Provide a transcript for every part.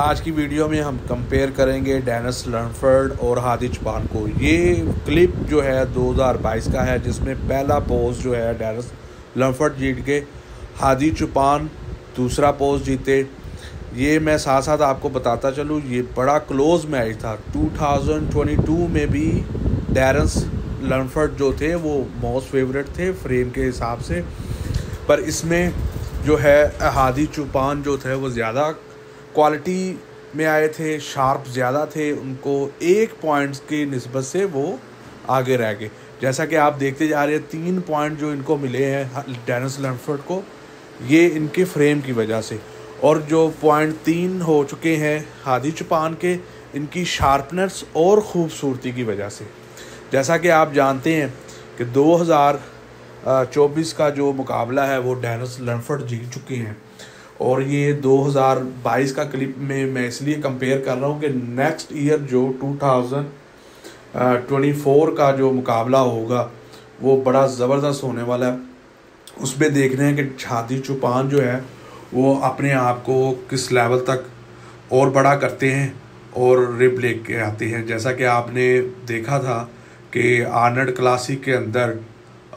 आज की वीडियो में हम कंपेयर करेंगे डेनिस लर्नफर्ड और हादी चुपान को। ये क्लिप जो है 2022 का है, जिसमें पहला पोज जो है डेनिस लर्नफर्ड जीत के हादी चुपान दूसरा पोज जीते। ये मैं साथ साथ आपको बताता चलूँ, ये बड़ा क्लोज मैच था। 2022 में भी डेरस लर्नफर्ड जो थे, वो मोस्ट फेवरेट थे फ्रेम के हिसाब से। पर इसमें जो है हादी चुपान जो थे, वो ज़्यादा क्वालिटी में आए थे, शार्प ज़्यादा थे, उनको एक पॉइंट्स की नस्बत से वो आगे रह गए। जैसा कि आप देखते जा रहे हैं, तीन पॉइंट जो इनको मिले हैं, डेनिस लैंडफर्ड को, ये इनके फ्रेम की वजह से। और जो पॉइंट तीन हो चुके हैं, हादी चुपान के, इनकी शार्पनेस और ख़ूबसूरती की वजह से। जैसा कि आप जानते हैं कि 2024 का जो मुकाबला है, वो डेनिस लैंडफर्ड जीत चुके हैं। और ये 2022 का क्लिप में मैं इसलिए कंपेयर कर रहा हूँ कि नेक्स्ट ईयर जो 2024 का जो मुकाबला होगा, वो बड़ा ज़बरदस्त होने वाला है। उसमें देख रहे हैं कि छाती चुपान जो है, वो अपने आप को किस लेवल तक और बड़ा करते हैं और रिप ले के आते हैं। जैसा कि आपने देखा था कि आर्नड क्लासिक के अंदर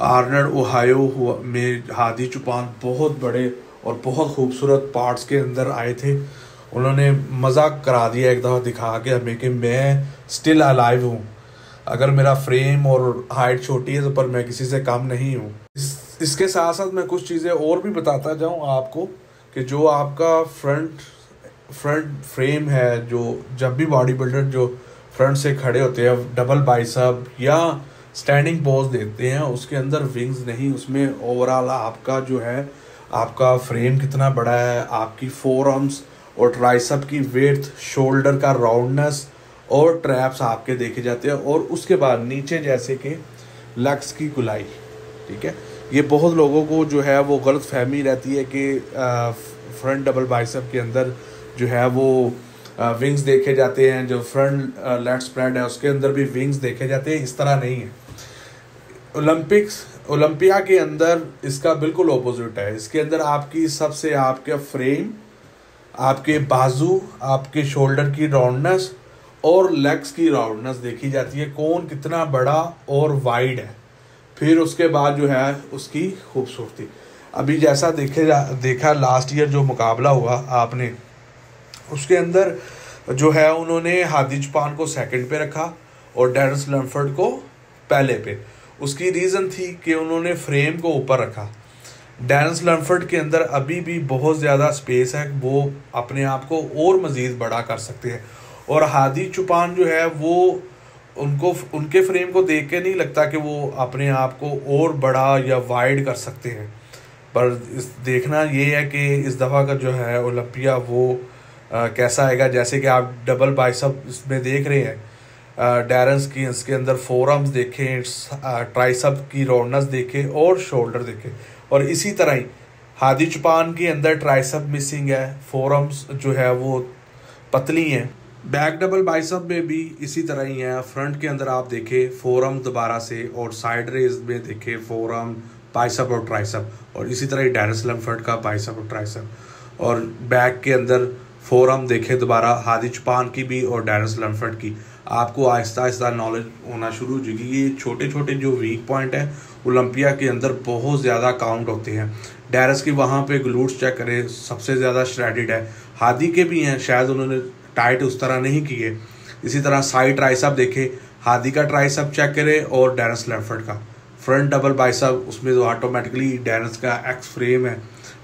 आर्नड ओहायो में हादी चुपान बहुत बड़े और बहुत खूबसूरत पार्ट्स के अंदर आए थे। उन्होंने मज़ाक करा दिया एक दफ़ा दिखा के हमें कि मैं स्टिल अलाइव हूँ। अगर मेरा फ्रेम और हाइट छोटी है तो पर मैं किसी से कम नहीं हूँ। इस, इसके साथ साथ मैं कुछ चीज़ें और भी बताता जाऊँ आपको कि जो आपका फ्रंट फ्रंट फ्रेम है जो जब भी बॉडी बिल्डर जो फ्रंट से खड़े होते हैं डबल बाइसअप या स्टैंडिंग पोज देते हैं उसके अंदर विंग्स नहीं उसमें ओवरऑल आपका जो है आपका फ्रेम कितना बड़ा है, आपकी फोर आर्म्स और ट्राइसअप की वेथ शोल्डर का राउंडनेस और ट्रैप्स आपके देखे जाते हैं और उसके बाद नीचे जैसे कि लक्स की गुलाई, ठीक है? ये बहुत लोगों को जो है वो गलत फहमी रहती है कि फ्रंट डबल बाइसअप के अंदर जो है वो विंग्स देखे जाते हैं, जो फ्रंट लेट स्प्रेड है, उसके अंदर भी विंग्स देखे जाते हैं, इस तरह नहीं है। ओलंपिक्स ओलंपिया के अंदर इसका बिल्कुल ऑपोजिट है। इसके अंदर आपकी सबसे आपके फ्रेम आपके बाजू, आपके शोल्डर की राउंडनेस और लेग्स की राउंडनेस देखी जाती है। कौन कितना बड़ा और वाइड है। फिर उसके बाद जो है उसकी खूबसूरती। अभी जैसा देखे जा, देखा लास्ट ईयर जो मुकाबला हुआ आपने, उसके अंदर जो है उन्होंने हादी चुपान को सेकंड पे रखा और डेरस लम्फर्ड को पहले पे। उसकी रीज़न थी कि उन्होंने फ्रेम को ऊपर रखा। डैंस लम्फर्ड के अंदर अभी भी बहुत ज़्यादा स्पेस है वो अपने आप को और मज़ीद बड़ा कर सकते हैं। और हादी चुपान जो है वो उनको उनके फ्रेम को देख के नहीं लगता कि वो अपने आप को और बड़ा या वाइड कर सकते हैं। पर इस देखना ये है कि इस दफ़ा का जो है ओलंपिया वो आ, कैसा आएगा। जैसे कि आप डबल बाइसअप इसमें देख रहे हैं डैरन्स की, इसके अंदर फोर फोरम्स देखें ट्राइसअप की रोनस देखें और शोल्डर देखें। और इसी तरह ही हादी चुपान के अंदर ट्राइसअप मिसिंग है फोरम्स जो है वो पतली हैं। बैक डबल बाइसअप में भी इसी तरह ही है। फ्रंट के अंदर आप देखें फोरम दोबारा से और साइड रेज में देखें फोरम बाइसअप और ट्राइसअप और इसी तरह ही डैरस लम्फर्ट का बाइसअप और ट्राइसअप और बैक के अंदर फोरम देखें दोबारा हादी चुपान की भी और डैरस लम्फर्ट की। आपको आहिस्ता आहिस्ता नॉलेज होना शुरू हो जाएगी। ये छोटे छोटे जो वीक पॉइंट है ओलंपिया के अंदर बहुत ज़्यादा काउंट होते हैं। डैरस की वहाँ पे ग्लूट्स चेक करें, सबसे ज़्यादा स्ट्रेडिड है। हादी के भी हैं, शायद उन्होंने टाइट उस तरह नहीं किए। इसी तरह साइड ट्राइसअप देखे, हादी का ट्राई सब चेक करें और डैरस लेफ़्ट का। फ्रंट डबल बाइसअप उसमें जो ऑटोमेटिकली डैरस का एक्स फ्रेम है,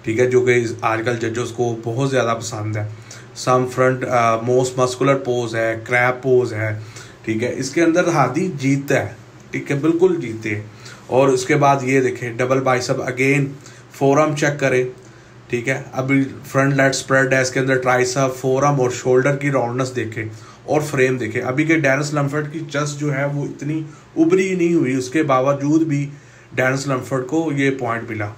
ठीक है, जो कि आजकल जजों को बहुत ज़्यादा पसंद है। सम फ्रंट मोस्ट मस्कुलर पोज है क्रैप पोज है, ठीक है? इसके अंदर हादी जीतता है, ठीक है? बिल्कुल जीते हैं। और उसके बाद ये देखें double biceps again form check करें, ठीक है? अभी फ्रंट लेट स्प्रेड है, इसके अंदर ट्राइसअप फोरम और शोल्डर की राउंडनेस देखें और फ्रेम देखें। अभी के डैनस लम्फर्ड की चस्ट जो है, वो इतनी उभरी नहीं हुई, उसके बावजूद भी डैनस लम्फर्ड को ये पॉइंट मिला।